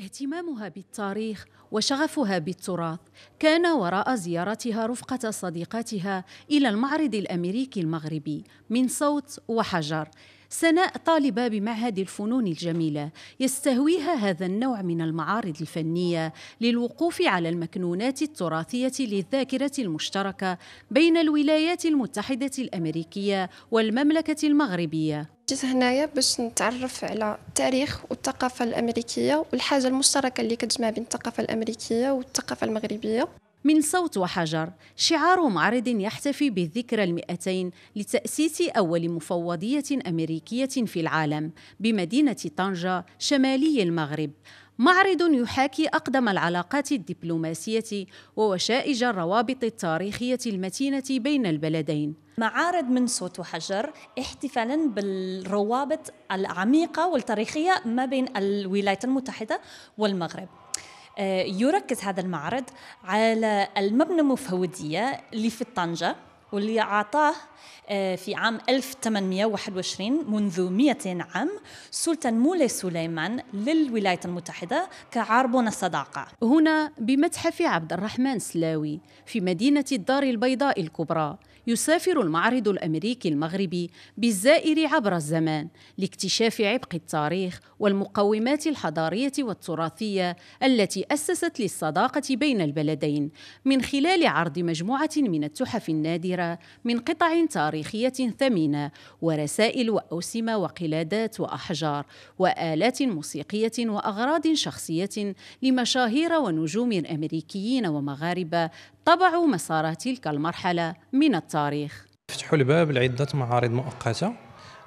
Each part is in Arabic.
اهتمامها بالتاريخ وشغفها بالتراث. كان وراء زيارتها رفقة صديقاتها إلى المعرض الأمريكي المغربي من صوت وحجر. سناء طالبة بمعهد الفنون الجميلة. يستهويها هذا النوع من المعارض الفنية للوقوف على المكنونات التراثية للذاكرة المشتركة بين الولايات المتحدة الأمريكية والمملكة المغربية. جيت هنايا باش نتعرف على التاريخ والثقافة الأمريكية والحاجة المشتركة اللي كتجمع بين الثقافة الأمريكية والثقافة المغربية. من صوت وحجر. شعار معرض يحتفي بالذكرى المئتين لتأسيس أول مفوضية أمريكية في العالم بمدينة طنجة شمالي المغرب. معرض يحاكي أقدم العلاقات الدبلوماسية ووشائج الروابط التاريخية المتينة بين البلدين. معارض من صوت وحجر احتفالا بالروابط العميقة والتاريخية ما بين الولايات المتحدة والمغرب. يركز هذا المعرض على المبنى المفودية اللي في طنجة واللي أعطاه آه، في عام 1821 منذ 200 عام سلطان مولاي سليمان للولايات المتحدة كعربون الصداقة هنا بمتحف عبد الرحمن سلاوي في مدينة الدار البيضاء الكبرى يسافر المعرض الأمريكي المغربي بالزائر عبر الزمان لاكتشاف عبق التاريخ والمقومات الحضارية والتراثية التي أسست للصداقة بين البلدين من خلال عرض مجموعة من التحف النادره من قطع تاريخية ثمينة ورسائل واوسمه وقلادات وأحجار وآلات موسيقية وأغراض شخصية لمشاهير ونجوم أمريكيين ومغاربة طبعوا مسار تلك المرحلة من التاريخ. فتحوا الباب لعدة معارض مؤقتة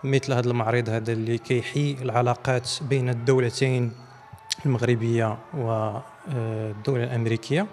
مثل هذا المعرض هذا اللي كيحيي العلاقات بين الدولتين المغربية والدولة الأمريكية.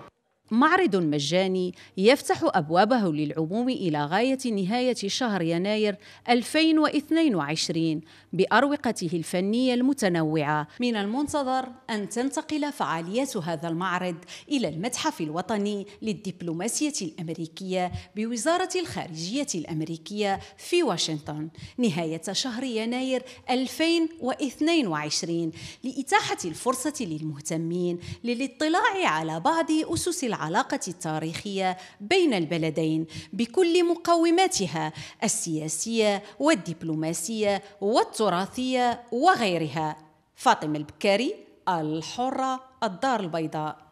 معرض مجاني يفتح أبوابه للعموم إلى غاية نهاية شهر يناير 2022 بأروقته الفنية المتنوعة. من المنتظر أن تنتقل فعاليات هذا المعرض إلى المتحف الوطني للدبلوماسية الأمريكية بوزارة الخارجية الأمريكية في واشنطن. نهاية شهر يناير 2022 لإتاحة الفرصة للمهتمين للاطلاع على بعض أسس العالم العلاقة التاريخية بين البلدين بكل مقوماتها السياسية والدبلوماسية والتراثية وغيرها. فاطمة البكاري الحرة الدار البيضاء.